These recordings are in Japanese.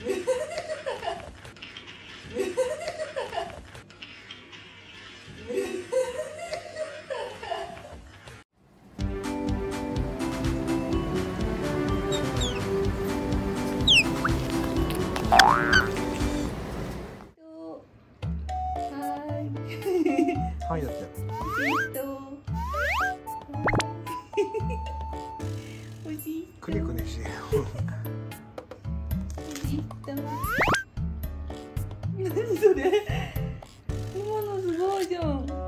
はい。だって 他就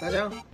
大家。